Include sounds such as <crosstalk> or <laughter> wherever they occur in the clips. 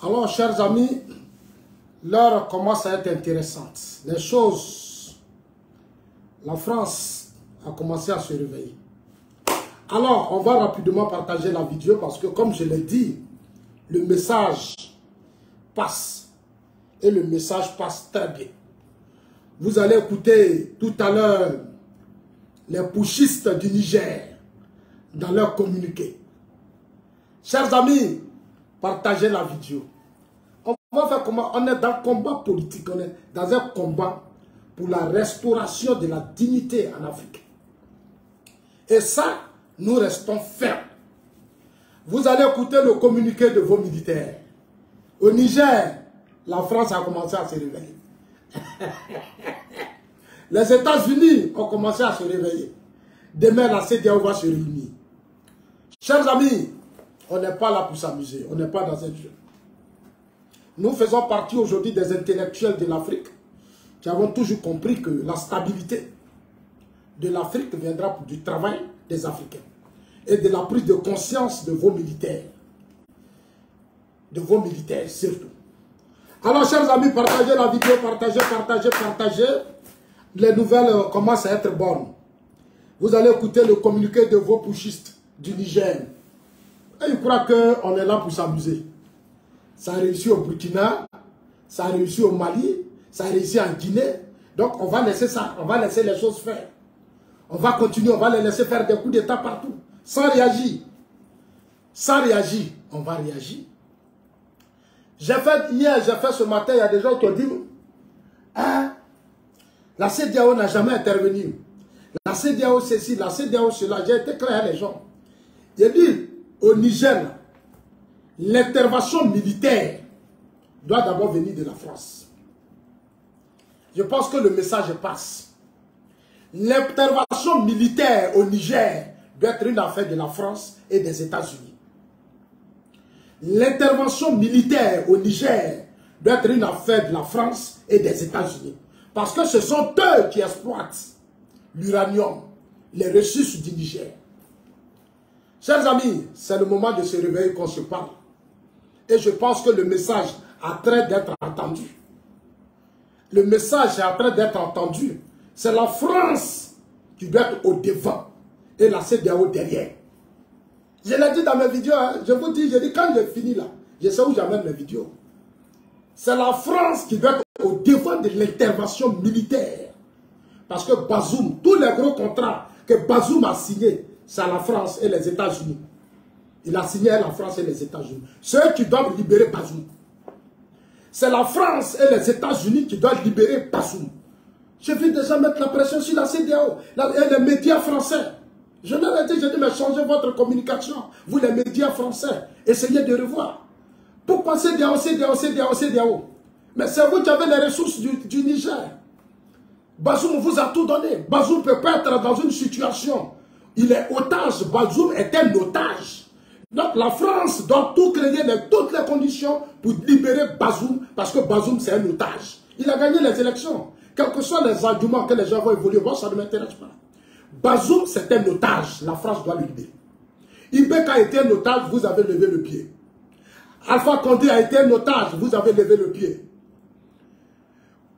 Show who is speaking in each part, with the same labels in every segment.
Speaker 1: Alors, chers amis, l'heure commence à être intéressante. Les choses, la France a commencé à se réveiller. Alors, on va rapidement partager la vidéo parce que, comme je l'ai dit, le message passe. Et le message passe très bien. Vous allez écouter tout à l'heure les pushistes du Niger dans leur communiqué. Chers amis, partagez la vidéo. On va faire comment? On est dans un combat politique, on est dans un combat pour la restauration de la dignité en Afrique. Et ça, nous restons fermes. Vous allez écouter le communiqué de vos militaires. Au Niger, la France a commencé à se réveiller. <laughs> Les États-Unis ont commencé à se réveiller. Demain, la CDAO va se réunir. Chers amis, on n'est pas là pour s'amuser. On n'est pas dans un jeu. Nous faisons partie aujourd'hui des intellectuels de l'Afrique qui avons toujours compris que la stabilité de l'Afrique viendra du travail des Africains et de la prise de conscience de vos militaires. De vos militaires surtout. Alors, chers amis, partagez la vidéo, partagez, partagez, partagez. Les nouvelles commencent à être bonnes. Vous allez écouter le communiqué de vos pushistes du Niger. Et ils croient qu'on est là pour s'amuser. Ça a réussi au Burkina, ça a réussi au Mali, ça a réussi en Guinée. Donc on va laisser ça, on va laisser les choses faire. On va continuer, on va les laisser faire des coups d'état partout, sans réagir. Sans réagir, on va réagir. J'ai fait hier, j'ai fait ce matin, il y a des gens qui ont dit, hein, la CDAO n'a jamais intervenu. La CDAO ceci, la CDAO cela, j'ai été clair les gens. J'ai dit, au Niger, l'intervention militaire doit d'abord venir de la France. Je pense que le message passe. L'intervention militaire au Niger doit être une affaire de la France et des États-Unis. L'intervention militaire au Niger doit être une affaire de la France et des États-Unis. Parce que ce sont eux qui exploitent l'uranium, les ressources du Niger. Chers amis, c'est le moment de se réveiller qu'on se parle. Et je pense que le message a train d'être entendu. Le message est en train d'être entendu. C'est la France qui doit être au devant et la CDAO derrière. Je l'ai dit dans mes vidéos, hein. je vous dis, je dis quand j'ai fini là, je sais où j'amène mes vidéos. C'est la France qui doit être au devant de l'intervention militaire. Parce que Bazoum, tous les gros contrats que Bazoum a signés, c'est la France et les États-Unis. Il a signé la France et les États-Unis. Ceux qui doivent libérer Bazoum. C'est la France et les États-Unis qui doivent libérer Bazoum. Je viens déjà mettre la pression sur la CDAO et les médias français. Je leur ai dit, je dis, mais changez votre communication. Vous, les médias français, essayez de revoir. Pourquoi CDAO, CDAO, CDAO, CDAO Mais c'est vous qui avez les ressources du, du Niger. Bazoum vous a tout donné. Bazoum peut pas être dans une situation il est otage. Bazoum est un otage. Donc la France doit tout créer, toutes les conditions pour libérer Bazoum, parce que Bazoum c'est un otage. Il a gagné les élections. Quels que soient les arguments que les gens vont évoluer, moi ça ne m'intéresse pas. Bazoum c'est un otage, la France doit le libérer. Ibeka a été un otage, vous avez levé le pied. Alpha Condé a été un otage, vous avez levé le pied.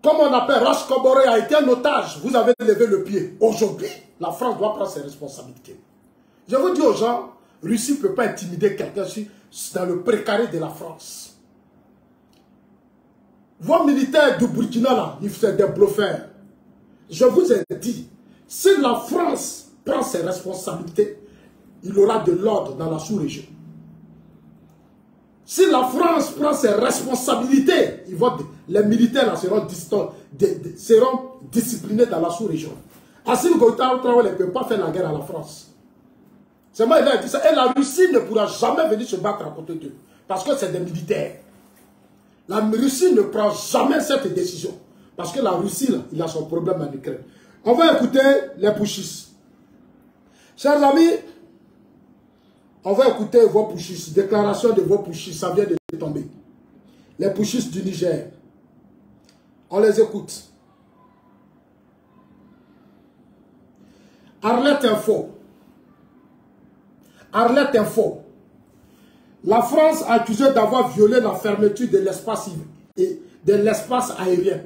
Speaker 1: Comme on appelle Roche Koboré a été un otage, vous avez levé le pied. Aujourd'hui, la France doit prendre ses responsabilités. Je vous dis aux gens, Russie ne peut pas intimider quelqu'un dans le précaré de la France. Vos militaires du Burkina, là, ils font des bluffeurs. Je vous ai dit, si la France prend ses responsabilités, il aura de l'ordre dans la sous-région. Si la France prend ses responsabilités, les militaires seront, seront disciplinés dans la sous-région. Assim Goïta ne peut pas faire la guerre à la France. C'est moi qui ai dit ça. Et la Russie ne pourra jamais venir se battre à côté d'eux. Parce que c'est des militaires. La Russie ne prend jamais cette décision. Parce que la Russie, là, il a son problème en Ukraine. On va écouter les pushistes. Chers amis, on va écouter vos pushistes. Déclaration de vos pushistes. Ça vient de tomber. Les pushistes du Niger. On les écoute. Arlette Info. Arlette Info. La France a accusé d'avoir violé la fermeture de l'espace de l'espace aérien.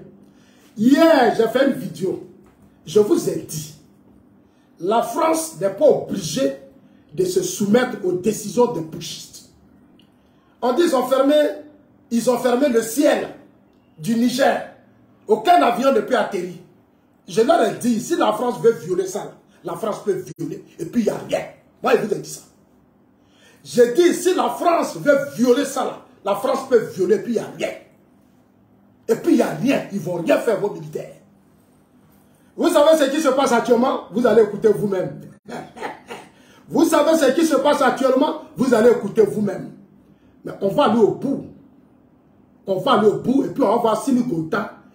Speaker 1: Hier, j'ai fait une vidéo. Je vous ai dit, la France n'est pas obligée de se soumettre aux décisions des pushistes. On dit qu'ils ont fermé, ils ont fermé le ciel du Niger. Aucun avion ne peut atterrir. Je leur ai dit, si la France veut violer ça, la France peut violer. Et puis il n'y a rien. Moi, je vous ai dit ça. J'ai dit, si la France veut violer ça, la France peut violer, et puis il n'y a rien. Et puis il n'y a rien. Ils ne vont rien faire, vos militaires. Vous savez ce qui se passe actuellement? Vous allez écouter vous-même. <laughs> vous savez ce qui se passe actuellement Vous allez écouter vous-même. Mais on va aller au bout. On va aller au bout et puis on va voir Simi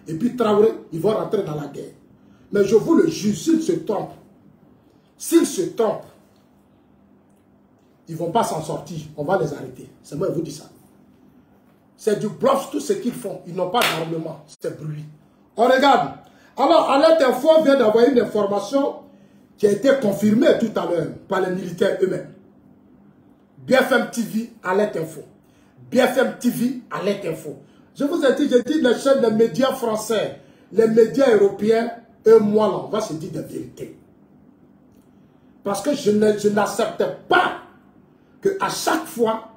Speaker 1: et puis Traoré, ils vont rentrer dans la guerre. Mais je vous le jure, s'ils se trompent, s'ils se trompent, ils ne vont pas s'en sortir. On va les arrêter. C'est moi qui vous dis ça. C'est du bluff tout ce qu'ils font. Ils n'ont pas d'armement. C'est bruit. On regarde. Alors, Alerte Info vient d'avoir une information qui a été confirmée tout à l'heure par les militaires eux-mêmes. BFM TV, Alerte Info. BFM TV, Alerte Info. Je vous ai dit, j'ai dit les chaînes des médias français, les médias européens, et moi là, on va se dire la vérité. Parce que je n'accepte pas qu'à chaque fois,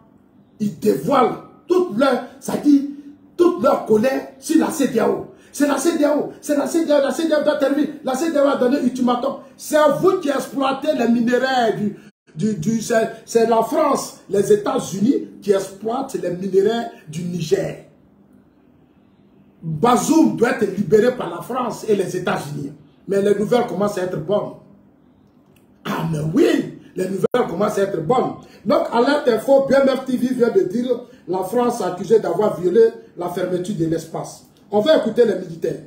Speaker 1: ils dévoilent toute leur, ça dit, toute leur colère sur la CDAO. C'est la CDAO, c'est la CDAO, la CDAO doit terminer, la CDAO a donné ultimatum. C'est vous qui exploitez les minéraux du, du, du c'est la France, les États-Unis qui exploitent les minéraux du Niger. Bazoum doit être libéré par la France et les États-Unis. Mais les nouvelles commencent à être bonnes. Ah mais oui, les nouvelles commencent à être bonnes. Donc, à Info, BMF TV vient de dire la France a accusé d'avoir violé la fermeture de l'espace. On va écouter les militaires.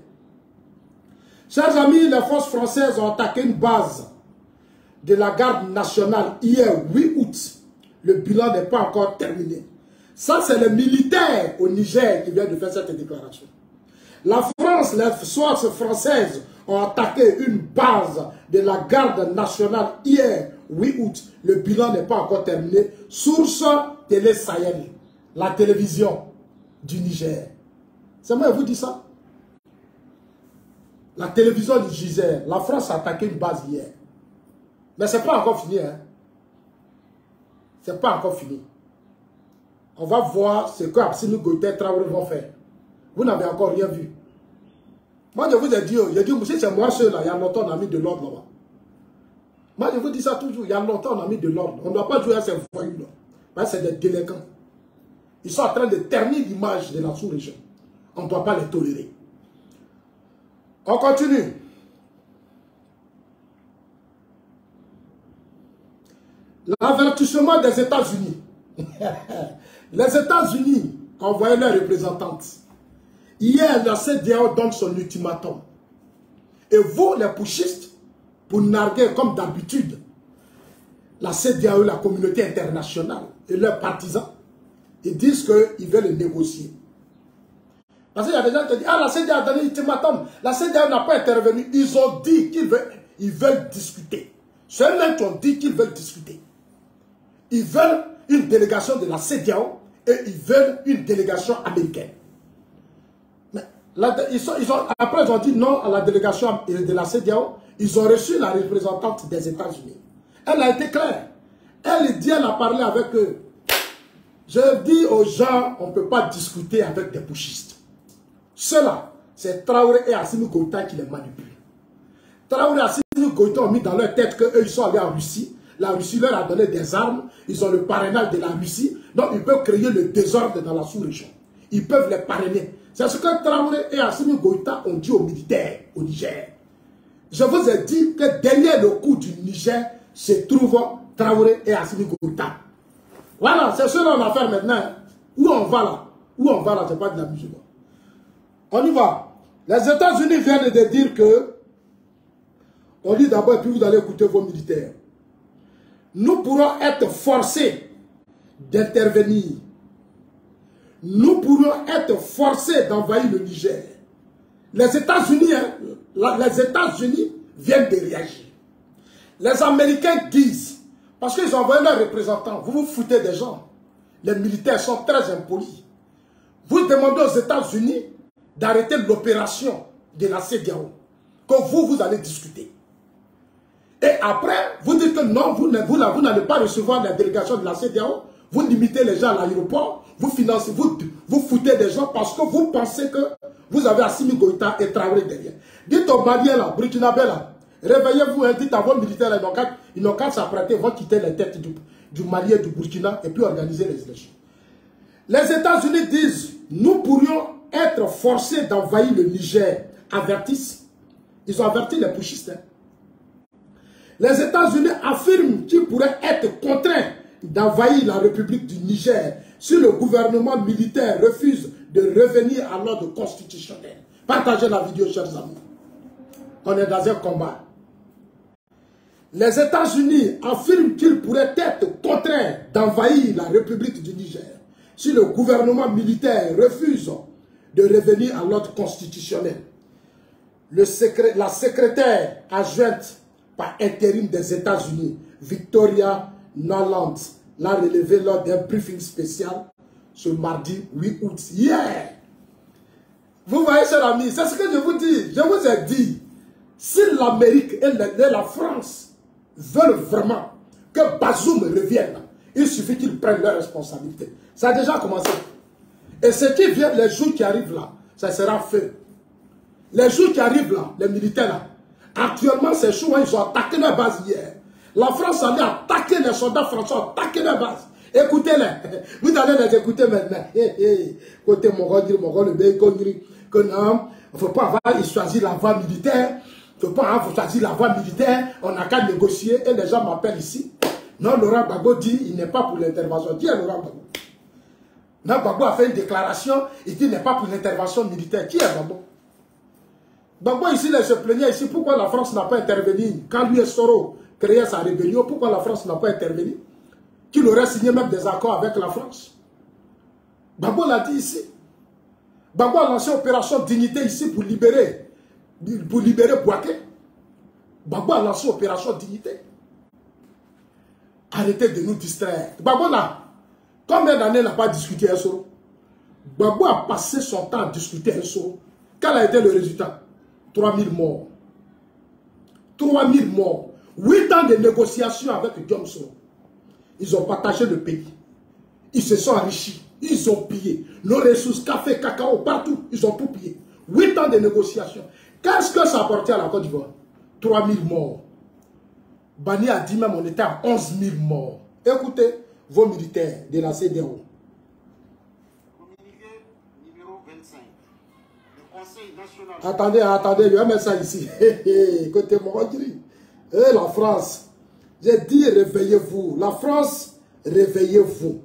Speaker 1: Chers amis, les forces françaises ont attaqué une base de la garde nationale hier, 8 août. Le bilan n'est pas encore terminé. Ça, c'est les militaires au Niger qui viennent de faire cette déclaration. La France, les forces françaises ont attaqué une base de la garde nationale hier, 8 août. Le bilan n'est pas encore terminé. Source Télé Sahel, la télévision du Niger. C'est moi qui vous dis ça. La télévision Niger, la France a attaqué une base hier. Mais ce n'est pas encore fini. Hein. Ce n'est pas encore fini. On va voir ce que Absinu Goïté Traoré vont faire. Vous n'avez encore rien vu. Moi, je vous ai dit, j'ai dit, c'est moi seul, là, il y a longtemps, on a mis de l'ordre là-bas. Moi, je vous dis ça toujours, il y a longtemps, on a mis de l'ordre. On ne doit pas jouer à ces voyous là. C'est des délinquants. Ils sont en train de terminer l'image de la sous-région. On ne doit pas les tolérer. On continue. L'avertissement des États-Unis. <laughs> les États-Unis envoyé leurs représentantes Hier, la CDAO donne son ultimatum. Et vous, les pushistes, pour narguer comme d'habitude, la CDAO, la communauté internationale et leurs partisans, ils disent qu'ils veulent négocier. Parce qu'il y a des gens qui disent, ah, la CDAO a donné ultimatum, la CDAO n'a pas intervenu. Ils ont dit qu'ils veulent, ils veulent discuter. Ceux-mêmes qui ont dit qu'ils veulent discuter. Ils veulent une délégation de la CDAO et ils veulent une délégation américaine ils, ont, après, ils ont dit non à la délégation de la CDAO. Ils ont reçu la représentante des États-Unis. Elle a été claire. Elle dit, elle a parlé avec eux. Je dis aux gens, on ne peut pas discuter avec des bouchistes. Cela, c'est Traoré et Assimi Goïta qui les manipulent. Traoré et Assimi Goïta ont mis dans leur tête qu'eux, ils sont allés en Russie. La Russie leur a donné des armes. Ils ont le parrainage de la Russie. Donc, ils peuvent créer le désordre dans la sous-région. Ils peuvent les parrainer. C'est ce que Traoré et Assimi Goïta ont dit aux militaires au Niger. Je vous ai dit que derrière le coup du Niger se trouvent Traoré et Assimi Goïta. Voilà, c'est ce qu'on va faire maintenant. Où on va là? Où on va là, c'est pas de la musique. On y va. Les États-Unis viennent de dire que, on dit d'abord et puis vous allez écouter vos militaires. Nous pourrons être forcés d'intervenir nous pourrions être forcés d'envahir le Niger. Les États-Unis, hein, les États-Unis viennent de réagir. Les Américains disent, parce qu'ils ont envoyé leurs représentants, vous vous foutez des gens. les militaires sont très impolis. Vous demandez aux États-Unis d'arrêter l'opération de la CDAO, que vous, vous allez discuter. Et après, vous dites que non, vous, vous, n'allez pas recevoir la délégation de la CDAO, vous limitez les gens à l'aéroport, vous financez, vous, vous foutez des gens parce que vous pensez que vous avez Assimi Goïta et Traoré derrière. Dites aux Maliens là, Burkinabé là, réveillez-vous et dites à vos militaires ils n'ont qu'à s'apprêter, vont quitter les têtes du, du Mali et du Burkina et puis organiser les élections. Les États-Unis disent, nous pourrions être forcés d'envahir le Niger, avertissent. Ils ont averti les pushistes. Hein. Les États-Unis affirment qu'ils pourraient être contraints d'envahir la République du Niger si le gouvernement militaire refuse de revenir à l'ordre constitutionnel. Partagez la vidéo, chers amis. On est dans un combat. Les États-Unis affirment qu'ils pourraient être contraints d'envahir la République du Niger si le gouvernement militaire refuse de revenir à l'ordre constitutionnel. La secrétaire adjointe par intérim des États-Unis, Victoria Noland, l'a relevé lors d'un briefing spécial ce mardi 8 août. Hier, vous voyez, chers amis, c'est ce que je vous dis. Je vous ai dit, si l'Amérique et la France veulent vraiment que Bazoum revienne, il suffit qu'ils prennent leurs responsabilités. Ça a déjà commencé. Et ce qui vient, les jours qui arrivent là, ça sera fait. Les jours qui arrivent là, les militaires là, actuellement ces Chouans, ils ont attaqué la base hier. La France allait attaquer les soldats français, attaquer les bases. Écoutez-les. <laughs> Vous allez les écouter maintenant. <laughs> Côté Mongol, Mongol, le bécon, que non, il ne faut pas avoir choisi la voie militaire. Il ne faut pas avoir la voie militaire. On n'a qu'à négocier. Et les gens m'appellent ici. Non, Laurent Gbagbo dit il n'est pas pour l'intervention. Qui est Laurent Gbagbo Non, Gbagbo a fait une déclaration. Il dit n'est pas pour l'intervention militaire. Qui est Gbagbo? Gbagbo ici, il se plaignait ici. Pourquoi la France n'a pas intervenu? Quand lui et Soro créaient sa rébellion, pourquoi la France n'a pas intervenu? Qu'il aurait signé même des accords avec la France? Gbagbo l'a dit ici. Gbagbo a lancé opération dignité ici pour libérer, pour libérer Boaké. Gbagbo a lancé opération dignité. Arrêtez de nous distraire. Gbagbo là, combien d'années n'a pas discuté un solo? Gbagbo a passé son temps à discuter un solo. Quel a été le résultat? 3000 morts. 3000 morts. 8 ans de négociations avec Johnson. Ils ont partagé le pays. Ils se sont enrichis. Ils ont pillé. Nos ressources, café, cacao, partout. Ils ont tout pillé. 8 ans de négociations. Qu'est-ce que ça a apporté à la Côte d'Ivoire? 3000 morts. Bani a dit même on était à 11 000 morts. Écoutez vos militaires de la CDO. Attendez, attendez, vais mettre ça ici. Écoutez, mon Eh, la France. J'ai dit réveillez-vous. La France, réveillez-vous.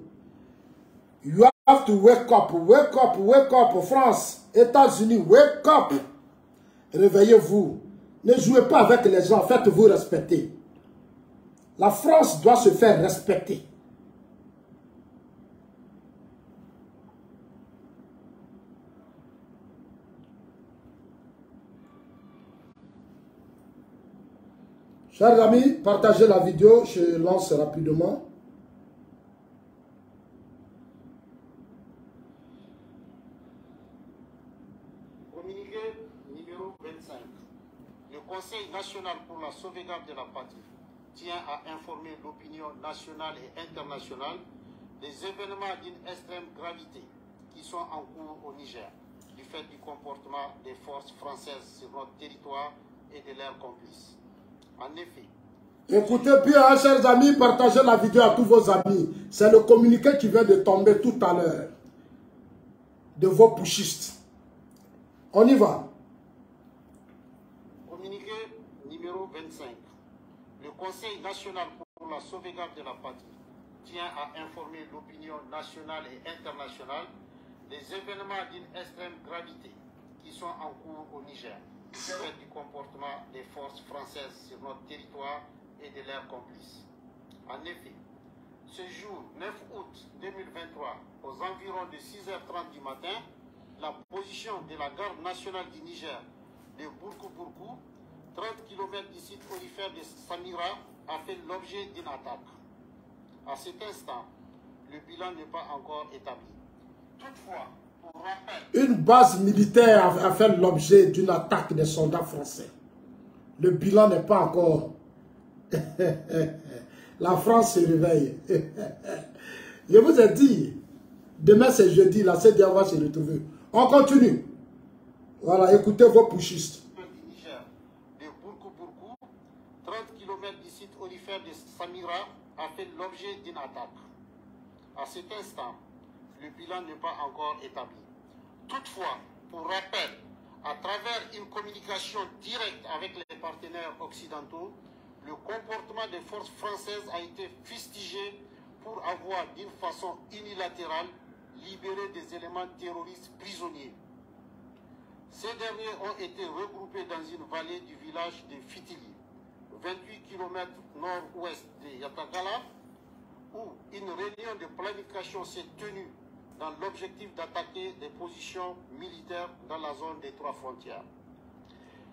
Speaker 1: You have to wake up, wake up, wake up. France, États-Unis, wake up. Réveillez-vous. Ne jouez pas avec les gens, faites-vous respecter. La France doit se faire respecter. Chers amis, partagez la vidéo, je lance rapidement.
Speaker 2: Communiqué numéro 25. Le Conseil national pour la sauvegarde de la patrie tient à informer l'opinion nationale et internationale des événements d'une extrême gravité qui sont en cours au Niger, du fait du comportement des forces françaises sur notre territoire et de leurs complices. En effet,
Speaker 1: Écoutez bien, hein, chers amis, partagez la vidéo à tous vos amis. C'est le communiqué qui vient de tomber tout à l'heure de vos pushistes. On y va.
Speaker 2: Communiqué numéro 25. Conseil national pour la sauvegarde de la patrie tient à informer l'opinion nationale et internationale des événements d'une extrême gravité qui sont en cours au Niger, du comportement des forces françaises sur notre territoire et de leurs complices. En effet, ce jour 9 août 2023, aux environs de 6h30 du matin, la position de la garde nationale du Niger de Bourkou-Bourkou 30 km du site orifère de Samira a fait l'objet d'une attaque. À cet instant, le bilan n'est pas encore établi. Toutefois,
Speaker 1: Une base militaire a fait l'objet d'une attaque des soldats français. Le bilan n'est pas encore. <laughs> La France se réveille. <laughs> Je vous ai dit, demain c'est jeudi, la CDA va se retrouver. On continue. Voilà, écoutez vos pushistes.
Speaker 2: de Bourkou-Bourkou, 30 km du site de Samira, a fait l'objet d'une attaque. À cet instant, le bilan n'est pas encore établi. Toutefois, pour rappel, à travers une communication directe avec les partenaires occidentaux, le comportement des forces françaises a été fustigé pour avoir d'une façon unilatérale libéré des éléments terroristes prisonniers. Ces derniers ont été regroupés dans une vallée du village de Fitili, 28 km nord-ouest de Yatagala, où une réunion de planification s'est tenue dans l'objectif d'attaquer des positions militaires dans la zone des trois frontières.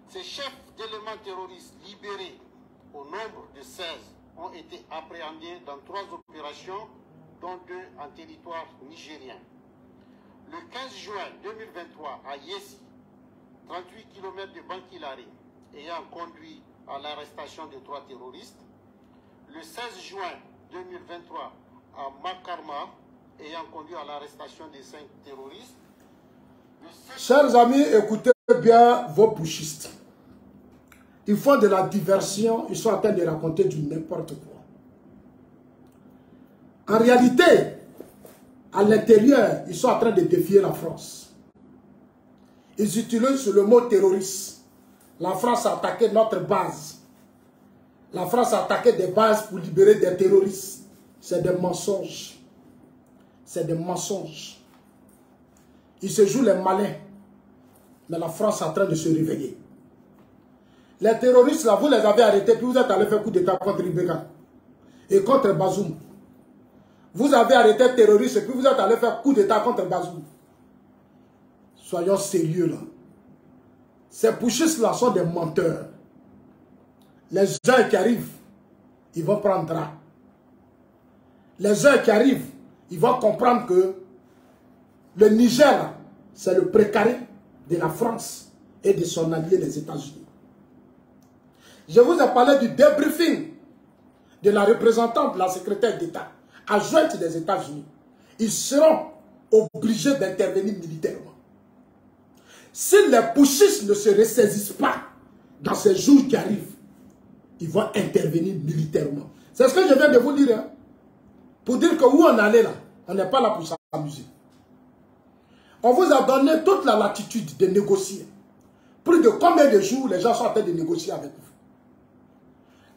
Speaker 2: Ces chefs d'éléments terroristes libérés, au nombre de 16, ont été appréhendés dans trois opérations, dont deux en territoire nigérien. Le 15 juin 2023, à Yessi, 38 km de Bankilari, ayant conduit à l'arrestation de trois terroristes. Le 16 juin 2023, à Makarma, ayant conduit à l'arrestation de cinq terroristes. Le 7
Speaker 1: Chers amis, écoutez bien vos pushistes. Ils font de la diversion, ils sont en train de raconter du n'importe quoi. En réalité, à l'intérieur, ils sont en train de défier la France. Ils utilisent le mot terroriste. La France a attaqué notre base. La France a attaqué des bases pour libérer des terroristes. C'est des mensonges. C'est des mensonges. Ils se jouent les malins. Mais la France est en train de se réveiller. Les terroristes, là, vous les avez arrêtés, puis vous êtes allé faire coup d'état contre Ribéga et contre Bazoum. Vous avez arrêté les terroristes, puis vous êtes allé faire coup d'état contre Bazoum. Soyons sérieux, là. Ces pushistes-là sont des menteurs. Les gens qui arrivent, ils vont prendre. Les gens qui arrivent, ils vont comprendre que le Niger, c'est le précaré de la France et de son allié, les États-Unis. Je vous ai parlé du débriefing de la représentante la secrétaire d'État, adjointe des États-Unis. Ils seront obligés d'intervenir militairement. Si les pushistes ne se ressaisissent pas dans ces jours qui arrivent, ils vont intervenir militairement. C'est ce que je viens de vous dire. hein. Pour dire que où on allait là, on n'est pas là pour s'amuser. On vous a donné toute la latitude de négocier. Plus de combien de jours les gens sont en train de négocier avec vous?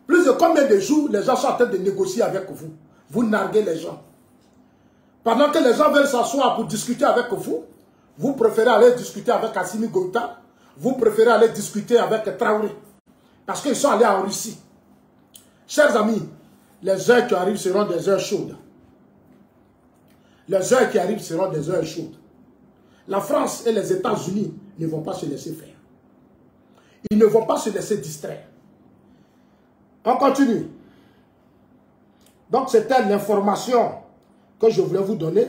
Speaker 1: Plus de combien de jours les gens sont en train de négocier avec vous? Vous narguez les gens. Pendant que les gens veulent s'asseoir pour discuter avec vous, vous préférez aller discuter avec Assimi Goïta, vous préférez aller discuter avec Traoré. Parce qu'ils sont allés en Russie. Chers amis, les heures qui arrivent seront des heures chaudes. Les heures qui arrivent seront des heures chaudes. La France et les États-Unis ne vont pas se laisser faire. Ils ne vont pas se laisser distraire. On continue. Donc c'était l'information que je voulais vous donner.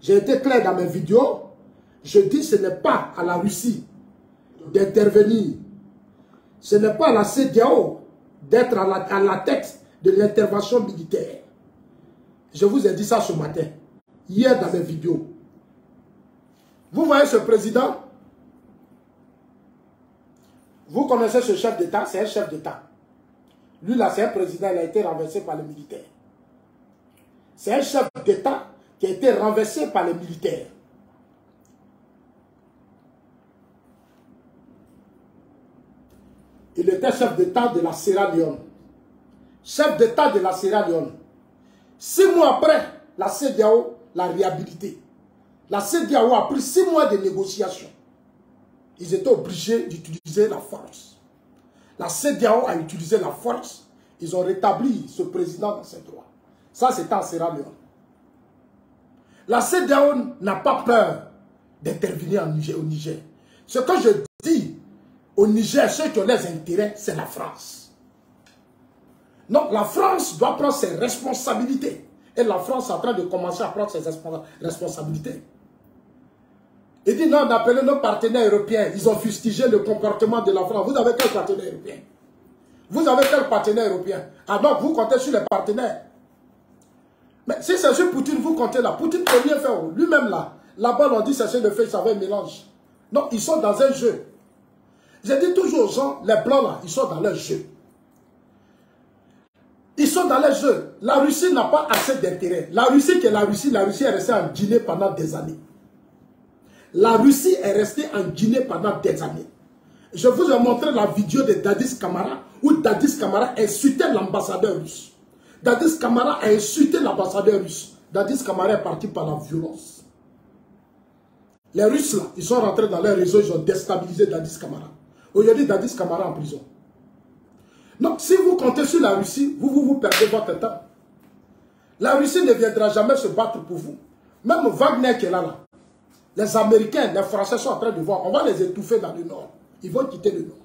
Speaker 1: J'ai été clair dans mes vidéos. Je dis ce n'est pas à la Russie d'intervenir. Ce n'est pas à la CDAO d'être à la, à la tête de l'intervention militaire. Je vous ai dit ça ce matin, hier dans mes vidéos. Vous voyez ce président? Vous connaissez ce chef d'État? C'est un chef d'État. Lui là, c'est un président, il a été renversé par les militaires. C'est un chef d'État qui a été renversé par les militaires. Il était chef d'État de la Sierra Leone. Chef d'État de la Sierra Leone. Six mois après, la CDAO l'a réhabilité. La CDAO a pris six mois de négociations. Ils étaient obligés d'utiliser la force. La CDAO a utilisé la force. Ils ont rétabli ce président dans ses droits. Ça, c'était en Sierra Leone. La CDAO n'a pas peur d'intervenir au Niger. Ce que je dis au Niger, ceux qui ont les intérêts, c'est la France. Donc la France doit prendre ses responsabilités. Et la France est en train de commencer à prendre ses responsabilités. Il dit non, on appelé nos partenaires européens. Ils ont fustigé le comportement de la France. Vous avez quel partenaire européen? Vous avez quel partenaire européen? Ah donc vous comptez sur les partenaires. Mais si c'est sur Poutine, vous comptez là. Poutine peut rien faire. Lui-même là. Là-bas, on dit c'est de fait, ça va un mélange. Non, ils sont dans un jeu. J'ai dit toujours aux gens, les blancs là, ils sont dans leur jeu. Ils sont dans leur jeu. La Russie n'a pas assez d'intérêt. La Russie qui est la Russie, la Russie est restée en Guinée pendant des années. La Russie est restée en Guinée pendant des années. Je vous ai montré la vidéo de Dadis Kamara où Dadis Kamara insultait l'ambassadeur russe. Dadis Kamara a insulté l'ambassadeur russe. Dadis Kamara est parti par la violence. Les Russes, là, ils sont rentrés dans leur réseau, ils ont déstabilisé Dadis Kamara. Aujourd'hui, Dadis Kamara en prison. Donc, si vous comptez sur la Russie, vous, vous, perdez votre temps. La Russie ne viendra jamais se battre pour vous. Même Wagner qui est là, là, les Américains, les Français sont en train de voir, on va les étouffer dans le Nord. Ils vont quitter le Nord.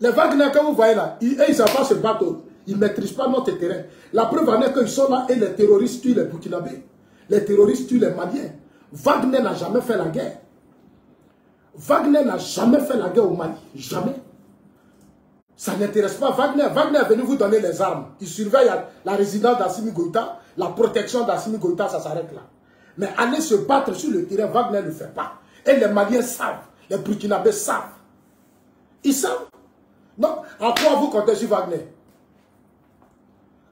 Speaker 1: Les Wagner que vous voyez là, ils savent pas se battre. Ils ne maîtrisent pas notre terrain. La preuve en est qu'ils sont là et les terroristes tuent les Burkinabés. Les terroristes tuent les Maliens. Wagner n'a jamais fait la guerre. Wagner n'a jamais fait la guerre au Mali. Jamais. Ça n'intéresse pas Wagner. Wagner est venu vous donner les armes. Il surveille la résidence d'Assimi Goïta. La protection d'Assimi Goïta, ça s'arrête là. Mais aller se battre sur le terrain, Wagner ne le fait pas. Et les Maliens savent. Les Burkinabés savent. Ils savent. Donc, à quoi vous comptez sur Wagner?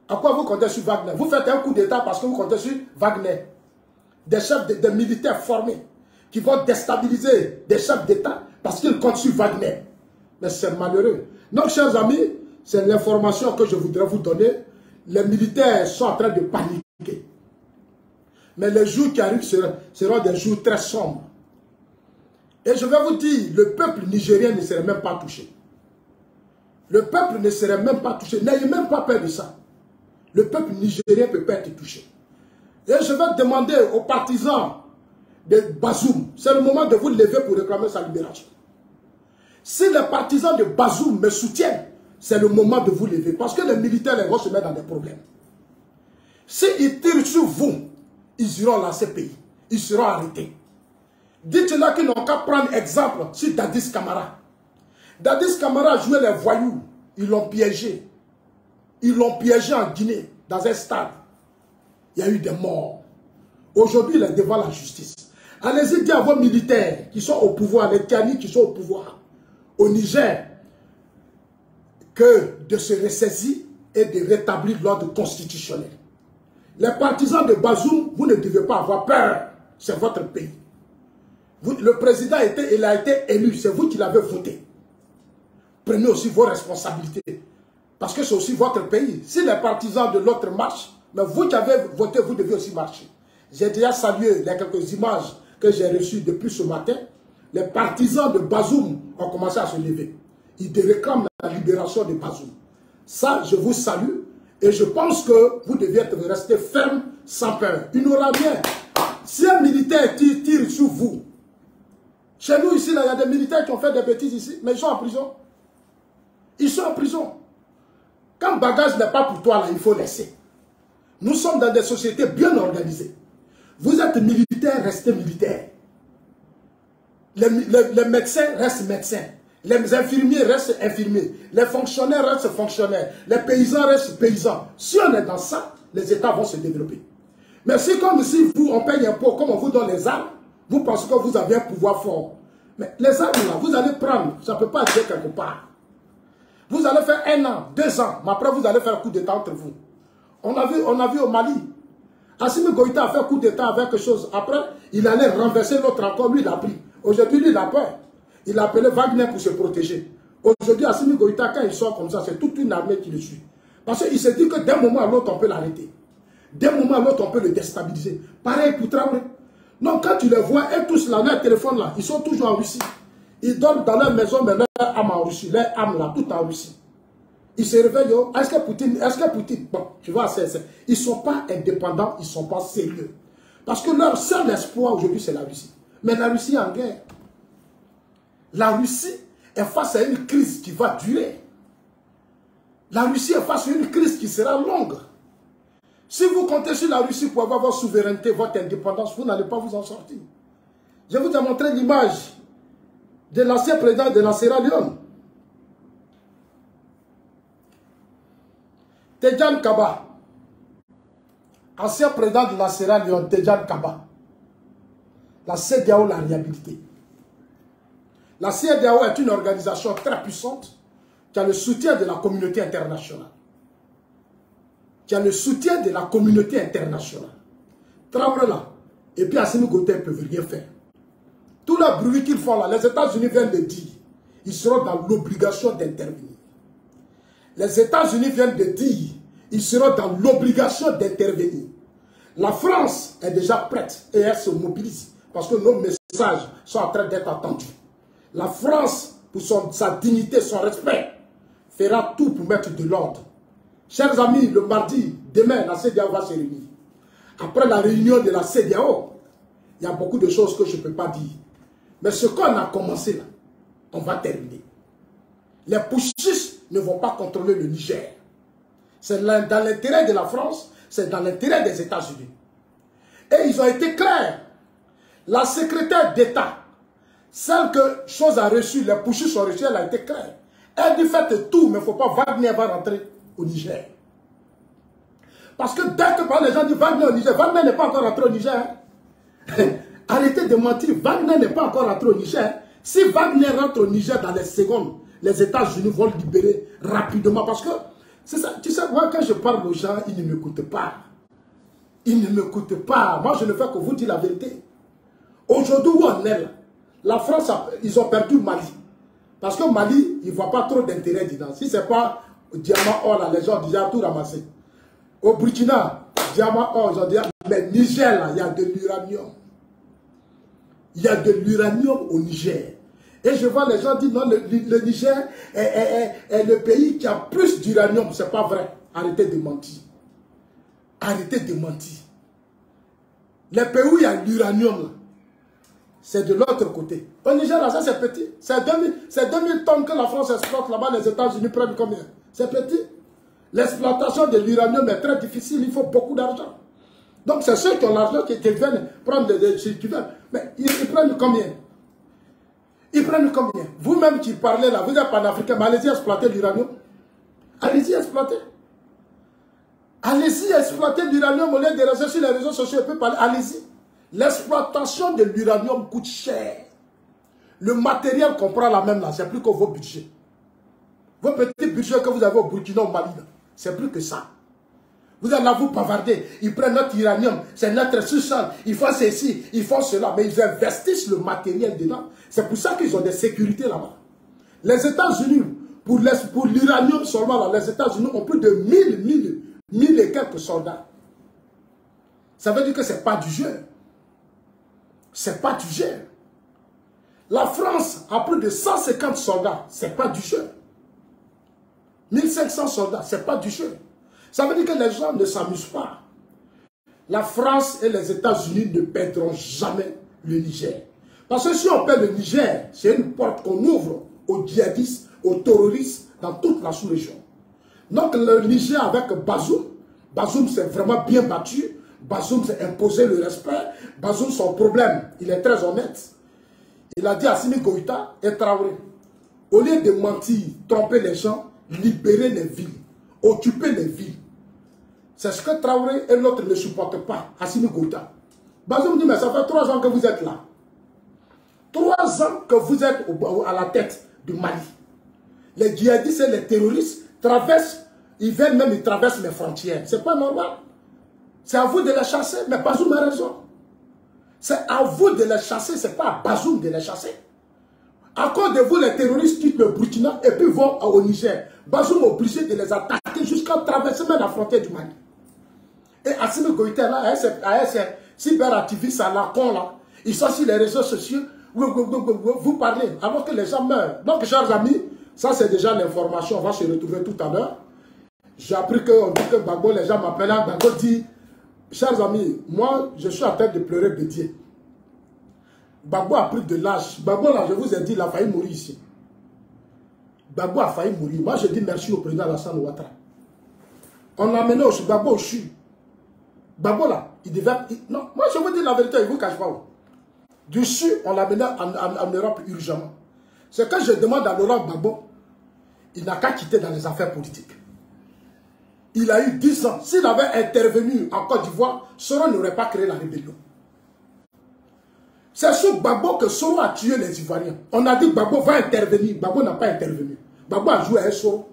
Speaker 1: À quoi vous comptez sur Wagner? Vous faites un coup d'État parce que vous comptez sur Wagner. Des chefs, des militaires formés qui vont déstabiliser des chefs d'État parce qu'ils comptent sur Wagner. Mais c'est malheureux. Donc, chers amis, c'est l'information que je voudrais vous donner. Les militaires sont en train de paniquer. Mais les jours qui arrivent seront, des jours très sombres. Et je vais vous dire, le peuple nigérien ne serait même pas touché. Le peuple ne serait même pas touché. N'ayez même pas peur de ça. Le peuple nigérien ne peut pas être touché. Et je vais demander aux partisans de Bazoum, c'est le moment de vous lever pour réclamer sa libération. Si les partisans de Bazoum me soutiennent, c'est le moment de vous lever. Parce que les militaires vont se mettre dans des problèmes. S'ils tirent sur vous, ils iront dans ces pays. Ils seront arrêtés. Dites-leur qu'ils n'ont qu'à prendre exemple sur Dadis Kamara. Dadis Kamara jouait les voyous. Ils l'ont piégé. Ils l'ont piégé en Guinée, dans un stade. Il y a eu des morts. Aujourd'hui, il est devant la justice. Allez-y dire à vos militaires qui sont au pouvoir, les Tiani qui sont au pouvoir, au Niger, que de se ressaisir et de rétablir l'ordre constitutionnel. Les partisans de Bazoum, vous ne devez pas avoir peur. C'est votre pays. le président a été élu, c'est vous qui l'avez voté. Prenez aussi vos responsabilités. Parce que c'est aussi votre pays. Si les partisans de l'autre marchent, mais vous qui avez voté, vous devez aussi marcher. J'ai déjà salué les quelques images que j'ai reçues depuis ce matin. Les partisans de Bazoum ont commencé à se lever. Ils réclament la libération de Bazoum. Ça, je vous salue. Et je pense que vous devez rester ferme, sans peur. Il n'aura rien. Si un militaire tire, sur vous, chez nous ici, il y a des militaires qui ont fait des bêtises ici, mais ils sont en prison. Ils sont en prison. Quand bagage n'est pas pour toi, il faut laisser. Nous sommes dans des sociétés bien organisées. Vous êtes militaire, restez militaire. Les médecins restent médecins. Les infirmiers restent infirmiers. Les fonctionnaires restent fonctionnaires. Les paysans restent paysans. Si on est dans ça, les États vont se développer. Mais si comme si vous, on paye un pot, comme on vous donne les armes, vous pensez que vous avez un pouvoir fort. Mais les armes là, vous allez prendre, ça ne peut pas être quelque part. Vous allez faire un an, deux ans, mais après vous allez faire un coup d'état entre vous. On a vu, on a vu au Mali. Assimi Goïta a fait un coup d'état avec quelque chose. Après, il allait renverser l'autre encore, lui il a pris. Aujourd'hui, il a peur. Il a appelé Wagner pour se protéger. Aujourd'hui, Assimi Goïta, quand il sort comme ça, c'est toute une armée qui le suit. Parce qu'il se dit que d'un moment à l'autre, on peut l'arrêter. D'un moment à l'autre, on peut le déstabiliser. Pareil pour Traoré. Donc, quand tu les vois, et tous là, leur téléphone là, ils sont toujours en Russie. Ils dorment dans leur maison, mais leur âme en Russie. Leur âme là, tout en Russie. Ils se réveillent, oh, est-ce que Poutine, est-ce que Poutine, bon, tu vois, ils ne sont pas indépendants, ils ne sont pas sérieux. Parce que leur seul espoir aujourd'hui, c'est la Russie. Mais la Russie est en guerre. La Russie est face à une crise qui va durer. La Russie est face à une crise qui sera longue. Si vous comptez sur la Russie pour avoir votre souveraineté, votre indépendance, vous n'allez pas vous en sortir. Je vous ai montré l'image de l'ancien président de la Sierra Leone. Tejan Kaba, ancien président de la Sierra Leone, Tejan Kaba. La CDAO l'a réhabilité. La CDAO est une organisation très puissante qui a le soutien de la communauté internationale. Qui a le soutien de la communauté internationale. Traoré là, et puis Assimi Goté ne peuvent rien faire. Tout le bruit qu'ils font là, les États-Unis viennent de dire, ils seront dans l'obligation d'intervenir. Les États-Unis viennent de dire, ils seront dans l'obligation d'intervenir. La France est déjà prête et elle se mobilise parce que nos messages sont en train d'être attendus. La France, pour son, sa dignité, son respect, fera tout pour mettre de l'ordre. Chers amis, le mardi, demain, la CDAO va se réunir. Après la réunion de la CDAO, il y a beaucoup de choses que je ne peux pas dire. Mais ce qu'on a commencé là, on va terminer. Les pushistes ne vont pas contrôler le Niger. C'est dans l'intérêt de la France, c'est dans l'intérêt des États-Unis. Et ils ont été clairs. La secrétaire d'État, celle que chose a reçu, les pushistes ont reçu, elle a été claire. Elle dit faites tout, mais il ne faut pas Wagner va rentrer au Niger. Parce que dès que les gens disent Wagner au Niger, Wagner n'est pas encore rentré au Niger. <laughs> Arrêtez de mentir, Wagner n'est pas encore rentré au Niger. Si Wagner rentre au Niger dans les secondes, les États-Unis vont le libérer rapidement. Parce que, c'est ça, tu sais, moi quand je parle aux gens, ils ne m'écoutent pas. Ils ne m'écoutent pas. Moi, je ne fais que vous dire la vérité. Aujourd'hui, où on est là, la France, ils ont perdu Mali. Parce que Mali, il ne voit pas trop d'intérêt dedans. Si ce n'est pas diamant or, là, les gens ont déjà tout ramassé. Au Burkina, diamant or, ils ont déjà... Mais Niger, là, il y a de l'uranium. Il y a de l'uranium au Niger. Et je vois les gens dire, non, le, Niger est, le pays qui a plus d'uranium. Ce n'est pas vrai. Arrêtez de mentir. Arrêtez de mentir. Les pays où il y a l'uranium, c'est de l'autre côté. Au Niger, là, ça c'est petit. C'est 2000, 2000 tonnes que la France exploite là-bas, les États-Unis prennent combien? C'est petit. L'exploitation de l'uranium est très difficile, il faut beaucoup d'argent. Donc c'est ceux qui ont l'argent qui, viennent prendre des si Mais ils, prennent combien? Ils prennent combien? Vous-même qui parlez là, vous êtes panafricain, mais allez-y exploiter l'uranium. Allez-y exploiter. Allez-y exploiter l'uranium au lieu de rester sur les réseaux sociaux et parler. Allez-y. L'exploitation de l'uranium coûte cher. Le matériel qu'on prend la même là, c'est plus que vos budgets. Vos petits budgets que vous avez au Burkina, au Mali, c'est plus que ça. Vous allez vous bavarder. Ils prennent notre uranium, c'est notre sous-sol. Ils font ceci, ils font cela. Mais ils investissent le matériel dedans. C'est pour ça qu'ils ont des sécurités là-bas. Les États-Unis, pour l'uranium seulement, là, les États-Unis ont plus de 1000, 1000, 1000 et quelques soldats. Ça veut dire que ce n'est pas du jeu c'est pas du jeu. La France a plus de 150 soldats, c'est pas du jeu. 1500 soldats, c'est pas du jeu. Ça veut dire que les gens ne s'amusent pas. La France et les États-Unis ne perdront jamais le Niger. Parce que si on perd le Niger, c'est une porte qu'on ouvre aux djihadistes, aux terroristes dans toute la sous-région. Donc le Niger avec Bazoum, Bazoum s'est vraiment bien battu, Bazoum s'est imposé le respect. Bazoum, son problème, il est très honnête. Il a dit à Simi Goïta et Traoré, au lieu de mentir, tromper les gens, libérer les villes, occuper les villes. C'est ce que Traoré et l'autre ne supportent pas, Assimi Goïta. Bazoum dit, mais ça fait trois ans que vous êtes là. Trois ans que vous êtes à la tête du Mali. Les djihadistes et les terroristes traversent, ils viennent même, ils traversent mes frontières. C'est pas normal. C'est à vous de les chasser, mais Bazoum a raison. C'est à vous de les chasser, ce n'est pas à Bazoum de les chasser. À cause de vous, les terroristes quittent le Burkina et puis vont au Niger. Bazoum est obligé de les attaquer jusqu'à traverser même la frontière du Mali. Et Assimi Goïta, là, avec ces cyberactivistes à la con, là, ils sont sur les réseaux sociaux, vous parlez, avant que les gens meurent. Donc, chers amis, ça c'est déjà l'information, on va se retrouver tout à l'heure. J'ai appris qu'on dit que Bagbo, les gens m'appellent, Bagbo dit Chers amis, moi, je suis en train de pleurer Bédier. Babou a pris de l'âge. Babou, là, je vous ai dit, il a failli mourir ici. Babou a failli mourir. Moi, je dis merci au président Alassane Ouattara. On l'a amené au Babou au CHU. Babo là, il devait... non, moi je vous dis la vérité, il vous cache pas. Du sud, on l'a mené en, Europe urgemment. C'est quand je demande à Laurent Babo, il n'a qu'à quitter dans les affaires politiques. Il a eu 10 ans. S'il avait intervenu en Côte d'Ivoire, Soro n'aurait pas créé la rébellion. C'est sur Babo que Soro a tué les Ivoiriens. On a dit que Babo va intervenir. Babo n'a pas intervenu. Babo a joué à Soro.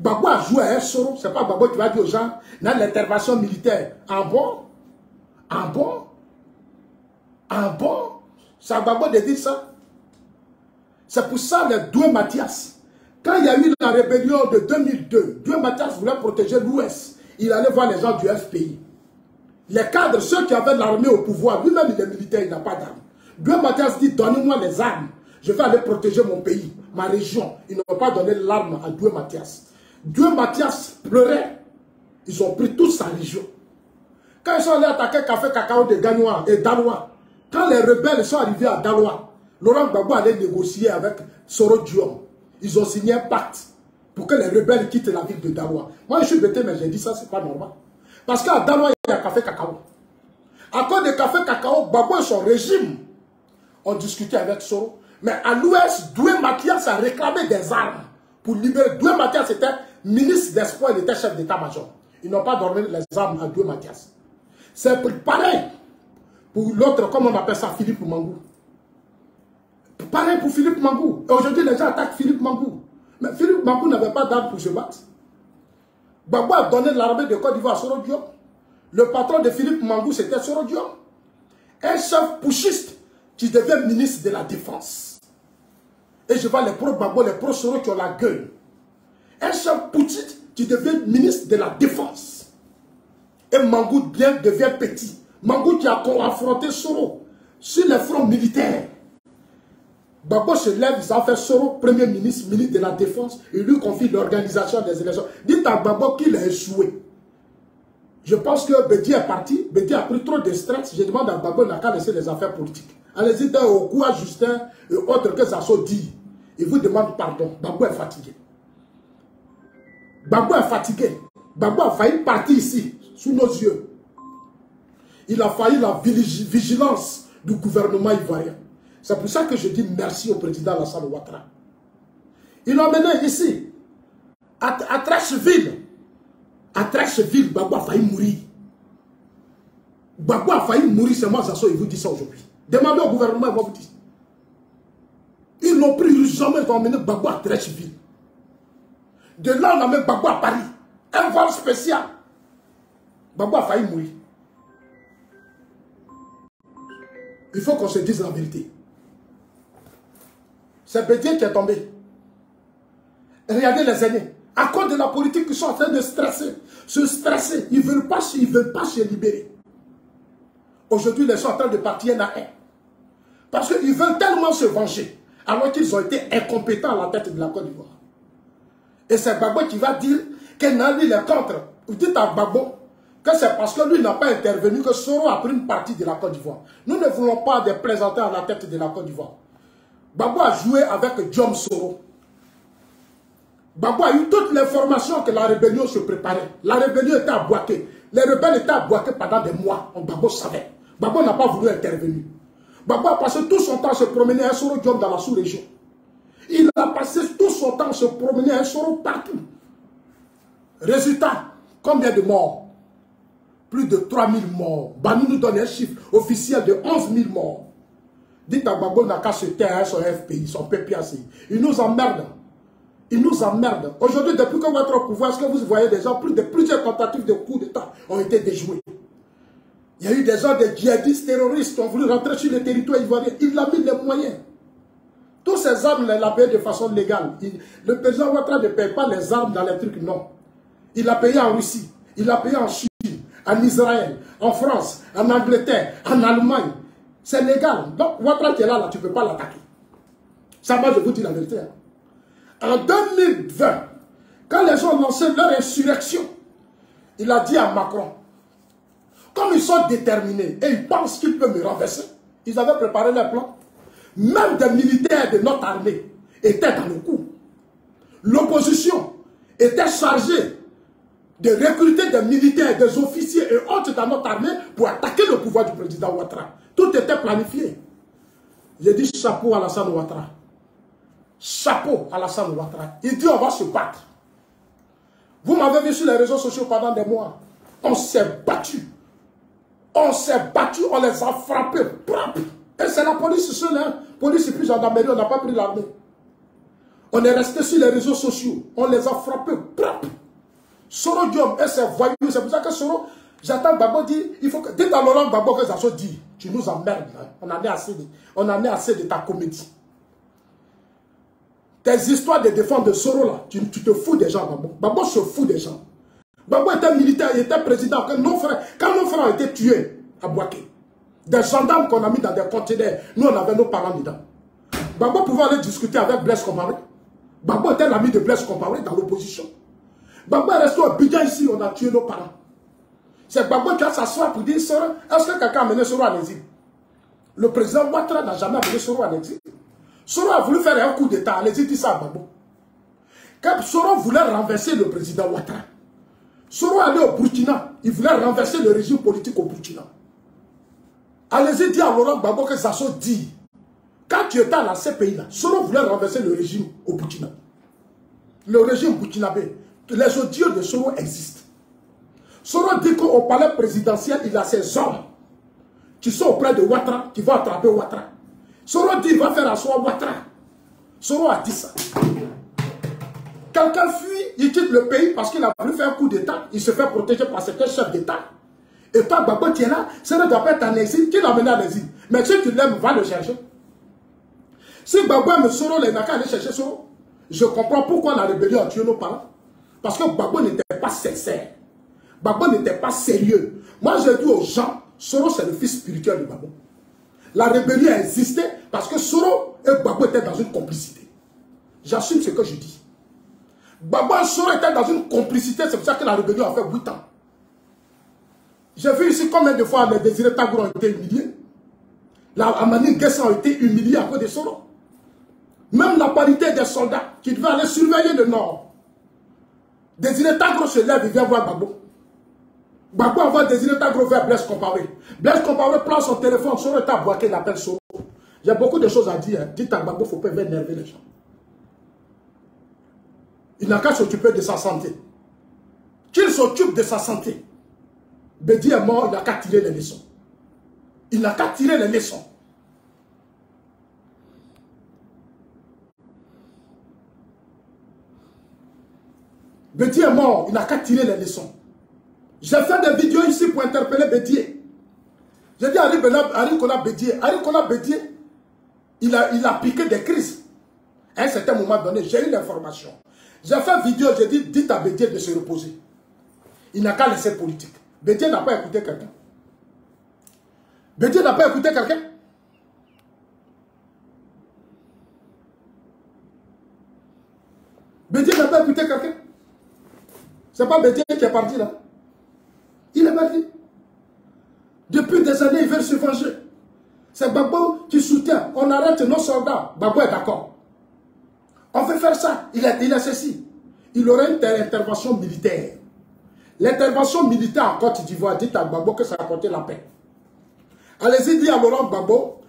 Speaker 1: Babo a joué à Soro. Ce n'est pas Babo qui va dire aux gens, dans l'intervention militaire. En bon? En bon? En bon? C'est à Babo de dire ça. C'est pour ça les deux Mathias. Quand il y a eu la rébellion de 2002, Doué Mathias voulait protéger l'Ouest. Il allait voir les gens du FPI. Les cadres, ceux qui avaient l'armée au pouvoir, lui-même il est militaire, il n'a pas d'armes. Doué Mathias dit, donnez-moi les armes. Je vais aller protéger mon pays, ma région. Ils n'ont pas donné l'arme à Doué Mathias. Doué Mathias pleurait. Ils ont pris toute sa région. Quand ils sont allés attaquer Café Cacao de Gagnois et Dalois, quand les rebelles sont arrivés à Dalois, Laurent Gbagbo allait négocier avec Soro Diom. Ils ont signé un pacte pour que les rebelles quittent la ville de Dalois. Moi, je suis bêté, mais j'ai dit ça, c'est pas normal. Parce qu'à Dalois, il y a Café Cacao. À cause de Café Cacao, Gbagbo et son régime ont discuté avec Soro. Mais à l'ouest, Doué Mathias a réclamé des armes pour libérer. Doué Mathias était ministre d'Espoir, il était chef d'état-major. Ils n'ont pas donné les armes à Doué Mathias. C'est pareil pour l'autre, comment on appelle ça, Philippe Mangou. Pareil pour Philippe Mangou. Aujourd'hui, les gens attaquent Philippe Mangou. Mais Philippe Mangou n'avait pas d'armes pour se battre. Gbagbo a donné l'armée de Côte d'Ivoire à Soro Le patron de Philippe Mangou, c'était Soro Un chef pouchiste qui devient ministre de la Défense. Et je vois les pro-Gbagbo, les pro-Soro qui ont la gueule. Un chef pouchiste qui devient ministre de la Défense. Et Mangou bien devient petit. Mangou qui a affronté Soro sur les fronts militaires. Babo se lève, il s'en fait Soro, premier ministre, ministre de la Défense, et lui confie l'organisation des élections. Dites à Babo qu'il a échoué. Je pense que Bedi est parti, Bedi a pris trop de stress. Je demande à Babo n'a qu'à laisser les affaires politiques. Allez-y au coup à Justin et autres que ça soit dit. Il vous demande pardon. Babo est fatigué. Babo est fatigué. Babo a failli partir ici, sous nos yeux. Il a failli la vigilance du gouvernement ivoirien. C'est pour ça que je dis merci au président Alassane Ouattara. Il l'a mené ici, à, à. À Trashville, Babou a failli mourir. Babou a failli mourir, c'est moi, Zasso, il vous dit ça aujourd'hui. Demandez au gouvernement, il va vous dire. Ils l'ont pris jamais, ils ont emmené Babou à Trashville. De là, on a mis Babou à Paris. Un vol spécial. Babou a failli mourir. Il faut qu'on se dise la vérité. C'est Bédier qui est tombé. Regardez les aînés. À cause de la politique, ils sont en train de stresser. Se stresser. Ils ne veulent, pas, se libérer. Aujourd'hui, ils sont en train de partir à un. Parce qu'ils veulent tellement se venger. Alors qu'ils ont été incompétents à la tête de la Côte d'Ivoire. Et c'est Babo qui va dire qu'un lui est contre. Vous dites à Babo que c'est parce que lui n'a pas intervenu que Soro a pris une partie de la Côte d'Ivoire. Nous ne voulons pas de présenter à la tête de la Côte d'Ivoire. Babo a joué avec John Soro. Babo a eu toutes les formations que la rébellion se préparait. La rébellion était à Les rebelles étaient à pendant des mois. Babo savait. Babo n'a pas voulu intervenir. Babo a passé tout son temps à se promener à Soro John dans la sous-région. Il a passé tout son temps à se promener à Soro partout. Résultat, combien de morts? Plus de 3000 morts. Banou nous donne un chiffre officiel de 11 000 morts. Dites à Babo n'a qu'à se taire son FPI, son PPAC. Il nous emmerde. Il nous emmerde. Aujourd'hui, depuis que votre pouvoir, est-ce que vous voyez des gens, plus de plusieurs tentatives de coups d'État ont été déjouées? Il y a eu des gens, des djihadistes terroristes qui ont voulu rentrer sur le territoire ivoirien. Il a mis les moyens. Tous ces armes, il a payé de façon légale. le président Ouattara ne paye pas les armes dans les trucs, non. Il a payé en Russie, il a payé en Chine, en Israël, en France, en Angleterre, en Allemagne. C'est légal. Donc, Ouattara qui est là, là tu ne peux pas l'attaquer. Ça, moi, je vous dis la vérité. Hein. En 2020, quand les gens ont lancé leur insurrection, il a dit à Macron, comme ils sont déterminés et ils pensent qu'ils peuvent me renverser, ils avaient préparé leur plan. Même des militaires de notre armée étaient dans le coup. L'opposition était chargée de recruter des militaires, des officiers et autres dans notre armée pour attaquer le pouvoir du président Ouattara. Tout était planifié. J'ai dit chapeau à Alassane Ouattara. Chapeau à Alassane Ouattara. Il dit on va se battre. Vous m'avez vu sur les réseaux sociaux pendant des mois. On s'est battu. On s'est battu, on les a frappés. Et c'est la police seule. Hein. Police et puis gendarmerie, on n'a pas pris l'armée. On est resté sur les réseaux sociaux. On les a frappés. Soro Diom et ses voyous. C'est pour ça que Soro, j'attends Babo dire, il faut que, dites à Laurent Babo que se dit, tu nous emmerdes. Hein. On en est assez de, on en est assez de ta comédie. Tes histoires de défense de Soro là, tu, te fous des gens, Babo. Babo se fout des gens. Babo était militaire, il était président. Quand nos frères, quand nos frères ont été tués à Boaké, des gendarmes qu'on a mis dans des conteneurs, nous on avait nos parents dedans. Babo pouvait aller discuter avec Blaise Comparé. Babo était l'ami de Blaise Comparé dans l'opposition. Babo est resté au Bidjan ici, on a tué nos parents. C'est Babo qui a s'asseoir pour dire, est-ce que quelqu'un a mené Soro en exil? Le président Ouattara n'a jamais amené Soro en exil. Soro a voulu faire un coup d'État. Allez-y, dit ça à Babo. Quand Soro voulait renverser le président Ouattara, Soro allait au Burkina. Il voulait renverser le régime politique au Burkina. Allez-y, dit à Laurent Gbagbo que ça se dit. Quand tu étais à la CPI, là, Soro voulait renverser le régime au Burkina. Le régime burkinabé. Les audios de Soro existent. Soro dit qu'au palais présidentiel, il a ses hommes qui sont auprès de Ouattara, qui vont attraper Ouattara. Soro dit qu'il va faire asseoir Ouattara. Soro a dit ça. Quelqu'un fuit, il quitte le pays parce qu'il a voulu faire un coup d'État. Il se fait protéger par certains chefs d'État. Et toi, Babo, tu là, c'est ne doit pas être en exil. Qui l'a mené en exil? Mais si tu l'aimes, va le chercher. Si Babo aime Soro, il n'a qu'à aller chercher Soro. Je comprends pourquoi la rébellion a tué nos parents. Parce que Babo n'était pas sincère. Babo n'était pas sérieux. Moi, je dis aux gens, Soro, c'est le fils spirituel de Babo. La rébellion a existé parce que Soro et Babo étaient dans une complicité. J'assume ce que je dis. Babo et Soro étaient dans une complicité, c'est pour ça que la rébellion a fait 8 ans. J'ai vu ici combien de fois les désirés Tagour ont été humiliés. La Amani Guessa ont été humiliés à cause de Soro. Même la parité des soldats qui devaient aller surveiller le nord. Désiré Tagour se lève et vient voir Babo. Babo envoie Désiré Tagour vers Blaise Comparé. Blaise Comparé prend son téléphone, Soro est à Boaké, il appelle Soro. J'ai beaucoup de choses à dire. Hein. Dites à Babo, il ne faut pas énerver les gens. Il n'a qu'à s'occuper de sa santé. Qu'il s'occupe de sa santé. Bédi est mort, il n'a qu'à tirer les leçons. Il n'a qu'à tirer les leçons. Bédi est mort, il n'a qu'à tirer les leçons. J'ai fait des vidéos ici pour interpeller Bédier. J'ai dit à Kona Bédier, Kona Bédier, il a, il a piqué des crises. À un certain moment donné, j'ai eu l'information. J'ai fait vidéo, j'ai dit, dites à Bédier de se reposer. Il n'a qu'à laisser politique. Bédier n'a pas écouté quelqu'un. Bédier n'a pas écouté quelqu'un. Bédier n'a pas écouté quelqu'un. C'est pas Bédier qui est parti là. Il est parti. Depuis des années, il veut se venger. C'est Babo qui soutient. On arrête nos soldats. Babo est d'accord. On veut faire ça. Il a, il a ceci. Il aurait une intervention militaire. L'intervention militaire en Côte d'Ivoire dit à Babo que ça a apporté la paix. Allez-y dire à Laurent Babo,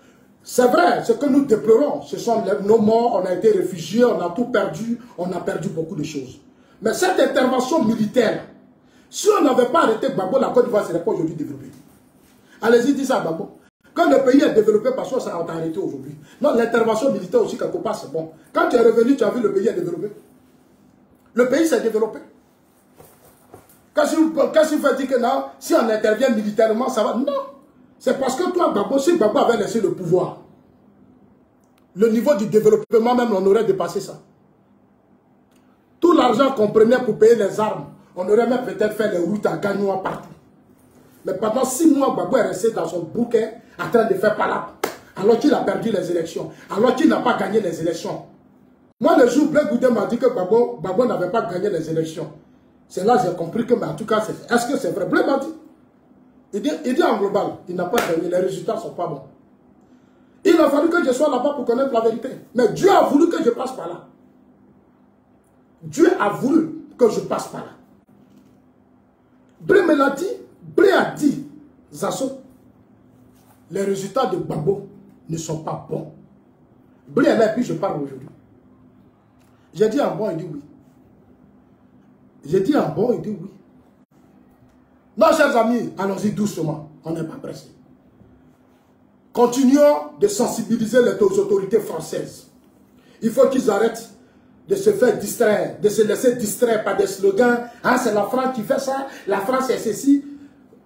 Speaker 1: c'est vrai, ce que nous déplorons, ce sont nos morts, on a été réfugiés, on a tout perdu, on a perdu beaucoup de choses. Mais cette intervention militaire, si on n'avait pas arrêté Babo, la Côte d'Ivoire ne serait pas aujourd'hui développée. Allez-y dire ça à. Quand le pays est développé, parce que ça a arrêté aujourd'hui. Non, l'intervention militaire aussi, quelque part, c'est bon. Quand tu es revenu, tu as vu le pays est développé. Le pays s'est développé. Quand vous, quand si vous dites que non, si on intervient militairement, ça va? Non. C'est parce que toi, Babo, si Babo avait laissé le pouvoir, le niveau du développement même, on aurait dépassé ça. L'argent qu'on prenait pour payer les armes, on aurait même peut-être fait les routes à Gagnois partout. Mais pendant six mois, Babo est resté dans son bouquet en train de faire palap. Alors qu'il a perdu les élections. Alors qu'il n'a pas gagné les élections. Moi, le jour Blaise Goudin m'a dit que Babo, Babo n'avait pas gagné les élections. C'est là que j'ai compris que, mais en tout cas, est-ce que c'est vrai? Bleu m'a dit. Il, dit. il dit en global, il n'a pas gagné, les résultats ne sont pas bons. Il a fallu que je sois là-bas pour connaître la vérité. Mais Dieu a voulu que je passe par là. Dieu a voulu que je passe par là. Bré me l'a dit, Bré a dit, Zasso, les résultats de Babo ne sont pas bons. Bré est là puis je parle aujourd'hui. J'ai dit en bon, il dit oui. J'ai dit en bon, il dit oui. Non, chers amis, allons-y doucement. On n'est pas pressé. Continuons de sensibiliser les autorités françaises. Il faut qu'ils arrêtent de se faire distraire, de se laisser distraire par des slogans. Ah, c'est la France qui fait ça, la France est ceci.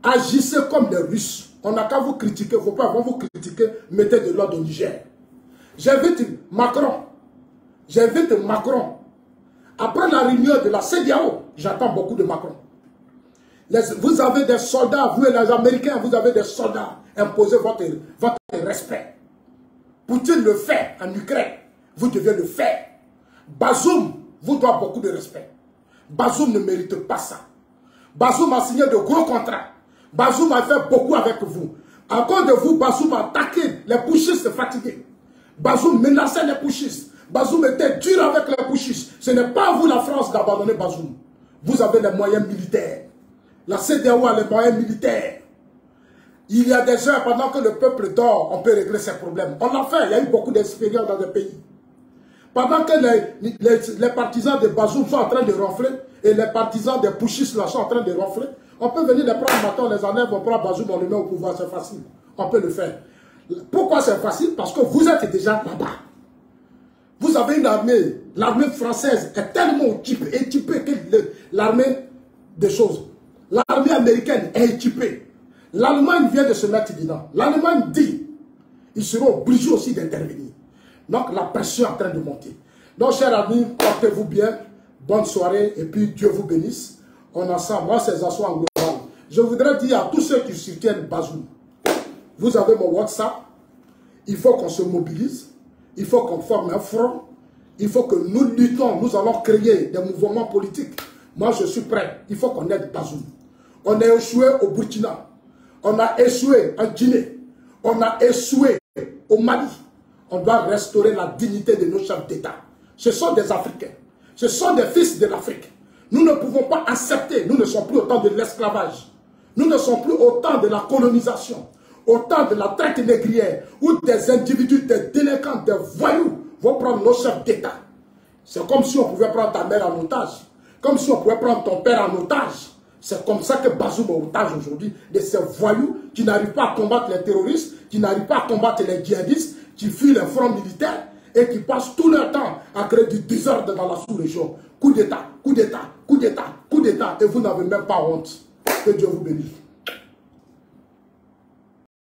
Speaker 1: Agissez comme les Russes. On n'a qu'à vous critiquer, faut pas avant vous critiquer, mettez de l'ordre au Niger. J'invite Macron, j'invite Macron, après la réunion de la CDAO, j'attends beaucoup de Macron. vous avez des soldats, vous et les Américains, vous avez des soldats, imposez votre, votre respect. Poutine le fait en Ukraine, vous devez le faire. Bazoum vous doit beaucoup de respect. Bazoum ne mérite pas ça. Bazoum a signé de gros contrats. Bazoum a fait beaucoup avec vous. Encore de vous, Bazoum a attaqué les pouchistes fatigués. Bazoum menaçait les pouchistes. Bazoum était dur avec les pouchistes. Ce n'est pas vous, la France, d'abandonner Bazoum. Vous avez les moyens militaires. La CDAO a les moyens militaires. Il y a des heures, pendant que le peuple dort, on peut régler ses problèmes. On l'a fait, il y a eu beaucoup d'expériences dans le pays. Pendant que les, les, partisans de Bazoum sont en train de ronfler, et les partisans des pouchistes là sont en train de ronfler, on peut venir les prendre maintenant, les enlève, on prend Bazoum, on le met au pouvoir, c'est facile. On peut le faire. Pourquoi c'est facile? Parce que vous êtes déjà là-bas. Vous avez une armée, l'armée française est tellement équipée que l'armée des choses. L'armée américaine est équipée. L'Allemagne vient de se mettre dedans. L'Allemagne dit, ils seront obligés aussi d'intervenir. Donc la pression est en train de monter. Donc chers amis, portez-vous bien. Bonne soirée et puis Dieu vous bénisse. On ensemble, moi c'est Zasso global. Je voudrais dire à tous ceux qui soutiennent Bazoum, vous avez mon WhatsApp, il faut qu'on se mobilise, il faut qu'on forme un front, il faut que nous luttons, nous allons créer des mouvements politiques. Moi je suis prêt, il faut qu'on aide Bazoum. On a échoué au Burkina, on a échoué en Guinée, on a échoué au Mali. On doit restaurer la dignité de nos chefs d'État. Ce sont des Africains, ce sont des fils de l'Afrique. Nous ne pouvons pas accepter, nous ne sommes plus au temps de l'esclavage. Nous ne sommes plus au temps de la colonisation, au temps de la traite négrière, où des individus, des délinquants, des voyous vont prendre nos chefs d'État. C'est comme si on pouvait prendre ta mère en otage, comme si on pouvait prendre ton père en otage. C'est comme ça que Bazoum est otage aujourd'hui de ces voyous qui n'arrivent pas à combattre les terroristes, qui n'arrivent pas à combattre les djihadistes, qui fuient les fronts militaires et qui passent tout leur temps à créer du désordre dans la sous-région. Coup d'État, coup d'État, coup d'État, coup d'État, et vous n'avez même pas honte. Que Dieu vous bénisse.